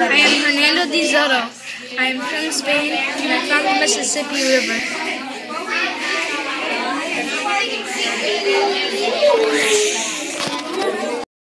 I am Hernando de Soto. I am from Spain and I'm from the Mississippi River.